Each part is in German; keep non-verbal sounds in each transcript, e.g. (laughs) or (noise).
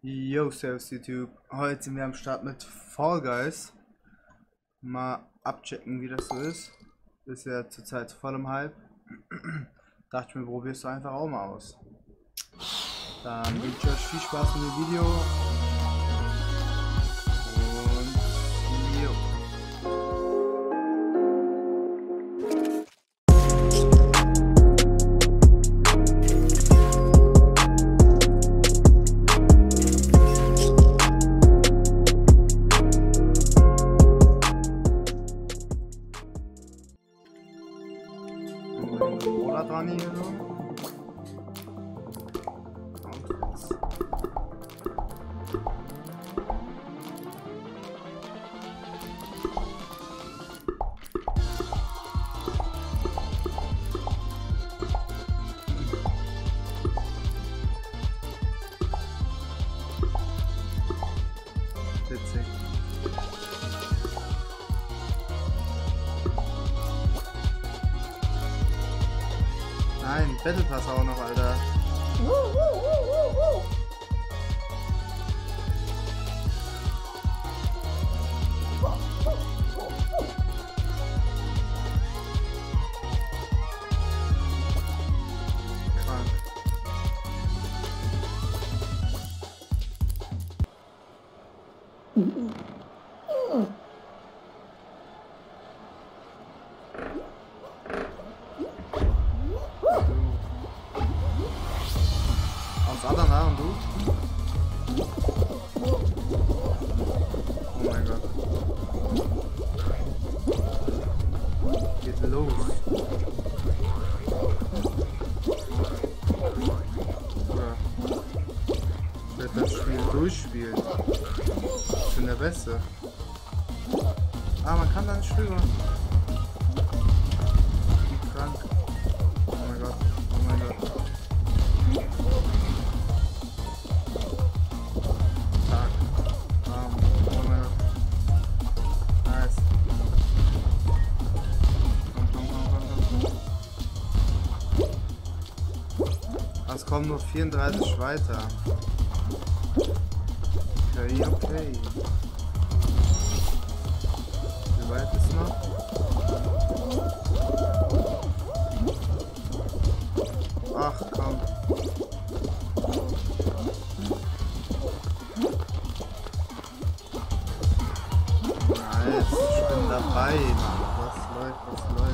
Yo, Servus YouTube. Heute sind wir am Start mit Fall Guys. Mal abchecken, wie das so ist. Ist ja zurzeit voll im Hype. (clears throat) Dachte ich mir, probierst du einfach auch mal aus. Dann wünsche ich euch viel Spaß mit dem Video. Battle Pass auch noch, Alter. Krank. Los. Oder werde das Spiel durchspielen. Ich bin der Beste. Ah, man kann da nicht drüber. Kommen nur 34 weiter. Okay, okay. Wie weit ist noch? Ach komm. Nice, ich bin dabei, Mann. Was läuft, was läuft?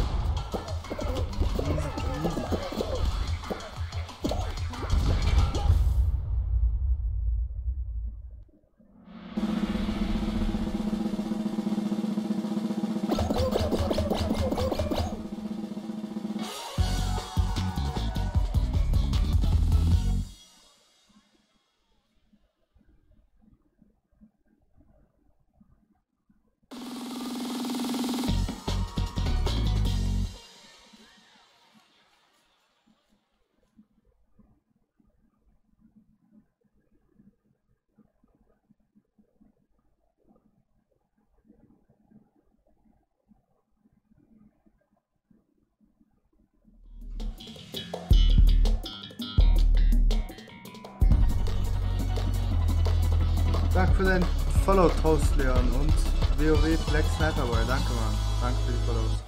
Für deinen Follow-Toast, Leon. Und WoW Black Sniper Boy. Danke, Mann. Danke für die Follows.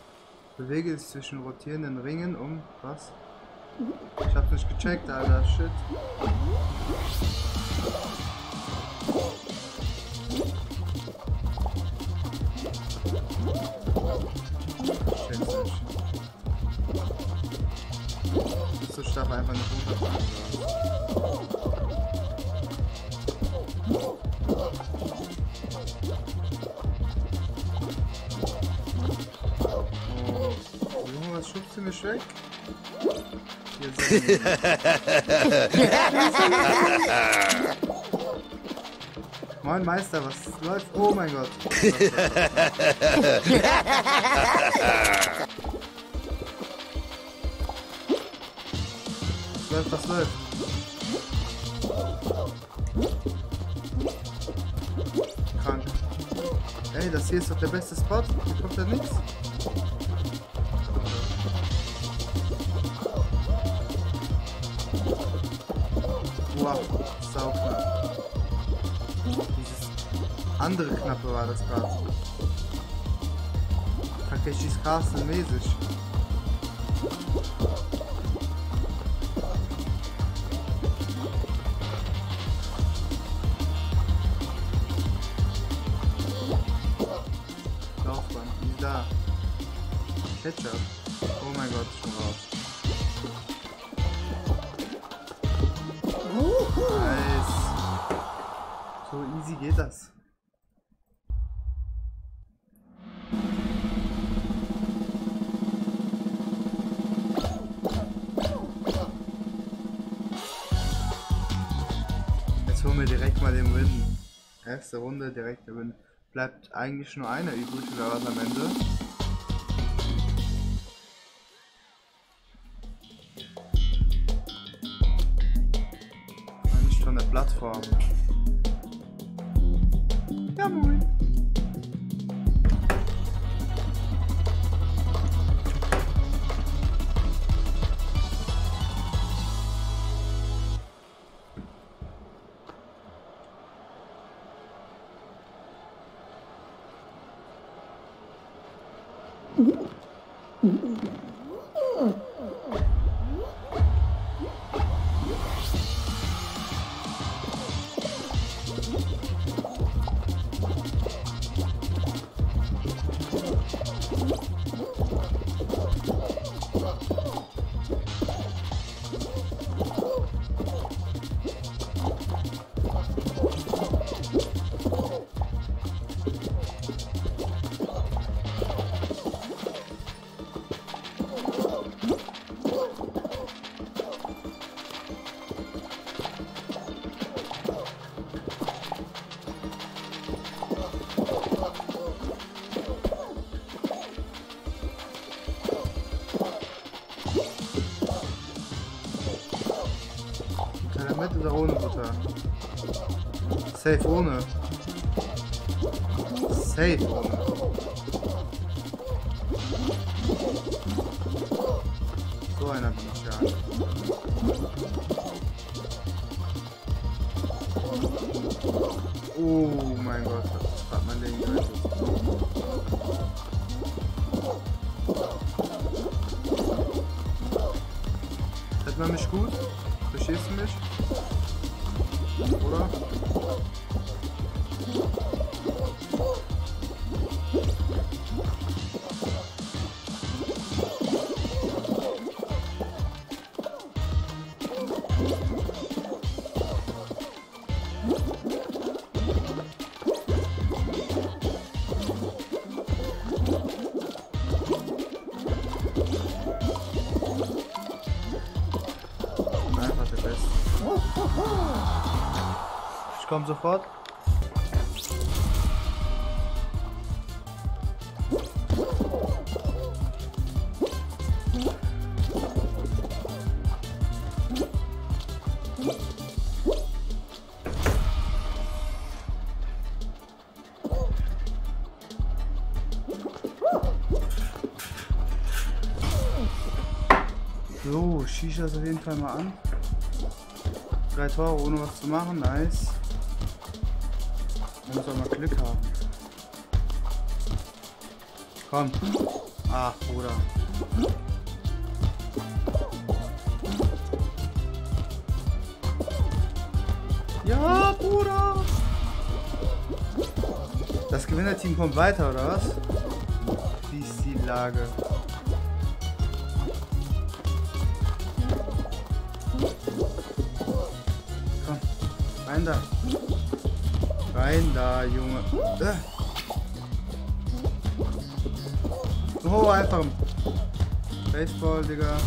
Bewege dich zwischen rotierenden Ringen um. Was? Ich hab's nicht gecheckt, Alter. Shit. Check's nicht. So stark einfach nicht runterfallen. soll. Was schubst du mich weg? Moin Meister, was läuft? Oh mein Gott. Was läuft, was läuft? Krank. Ey, das hier ist doch der beste Spot. Hier kommt ja nichts. Wow, sau knapp. andere Knappe war das gerade. Takeshis Castle mäßig. Ketchup. Oh mein Gott, schon raus. Nice. So easy geht das. Jetzt holen wir direkt mal den Win. Erste Runde direkt der Win. Bleibt eigentlich nur einer übrig oder was am Ende? Safe ohne. Safe ohne. So einer bin ich ja. Oh mein Gott, das gerade mein Ding gerettet. Hört man mich gut? Verstehst du mich? Ich komme sofort. So, Shisha ist auf jeden Fall mal an. Drei Tore ohne was zu machen, nice. Mal Glück haben. Komm. Ach, Bruder. Ja, Bruder. Das Gewinnerteam kommt weiter, oder was? Wie ist die Lage? Komm, rein da. Rein da, Junge. Oh, einfach. ein Baseball, Digga.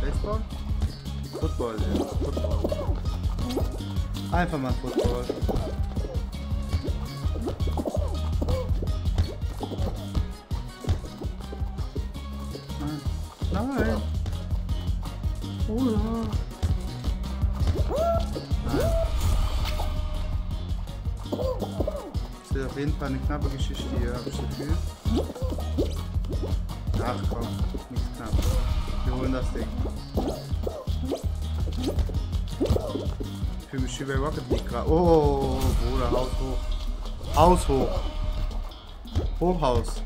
Baseball? Football, ja. Football. Einfach mal Football. Das wird auf jeden Fall eine knappe Geschichte hier, habe ich das Gefühl. Ach komm, nichts knapp. Wir holen das Ding. Ich fühle mich wie bei Rocket League gerade. Oh, Bruder, haut hoch. Haus hoch. Hochhaus.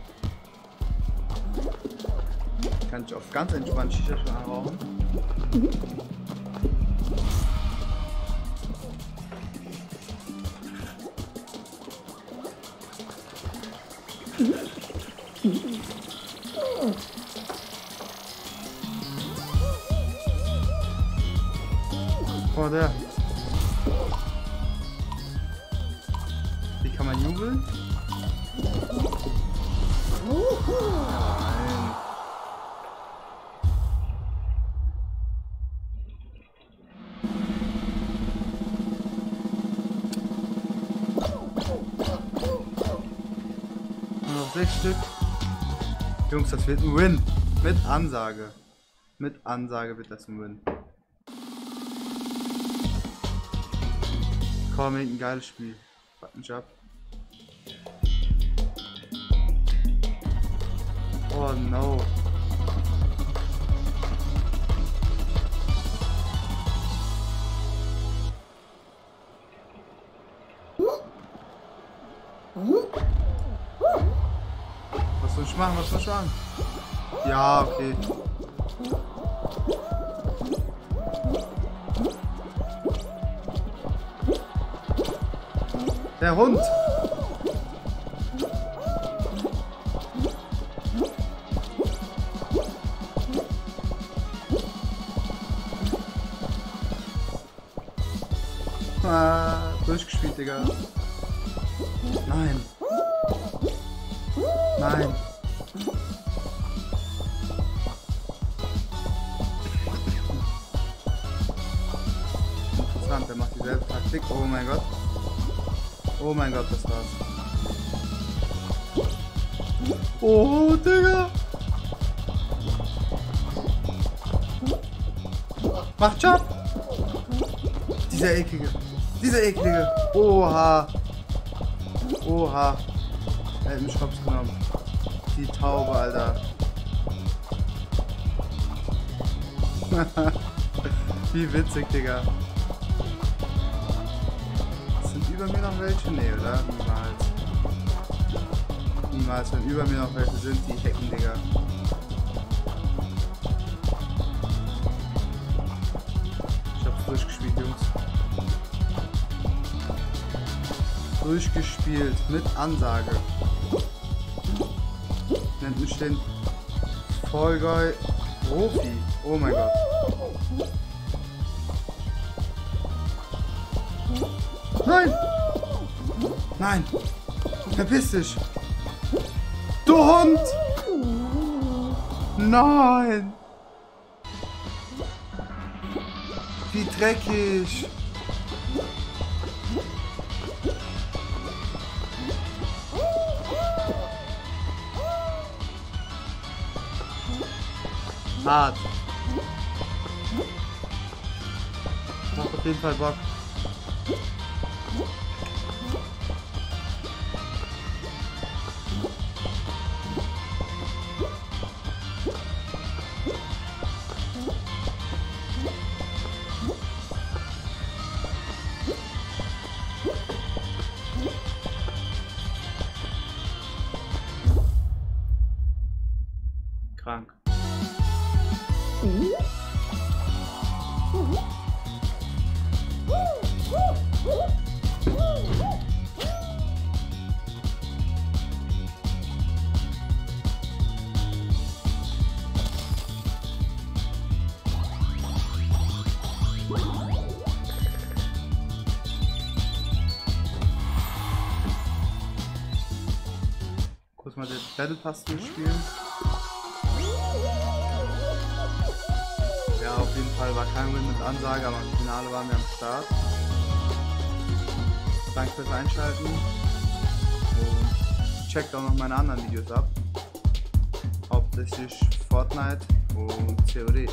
Kann ich auch ganz entspannt Shisha schon anrauchen. Oh, sechs Stück. Jungs, das wird ein Win. Mit Ansage. Mit Ansage wird das ein Win. Komm, ein geiles Spiel. Mich ab. Oh no. Soll ich machen? Was soll ich machen? Ja, okay. Der Hund! Ah, durchgespielt, Digga. Nein. Nein. Mein Gott. Oh mein Gott, das war's. Oh, Digga. Mach Job. Dieser eklige. Dieser eklige. Oha. Oha. Er hat mich Hops genommen. Die Taube, Alter. (laughs) Wie witzig, Digga. Über mir noch welche? Nee, oder? Niemals. Niemals, wenn über mir noch welche sind, die hacken, Digga. Ich hab's durchgespielt, Jungs. Durchgespielt. Mit Ansage. Nennt mich den Fall Guy Profi. Oh mein Gott. Nein! Verpiss dich! Du Hund! Nein! Wie dreckig! Hart. Macht auf jeden Fall Bock. Battle Pass durchspielen. Ja, auf jeden Fall war kein Win mit Ansage, aber im Finale waren wir am Start. Danke fürs Einschalten. Und checkt auch noch meine anderen Videos ab. Hauptsächlich Fortnite und COD.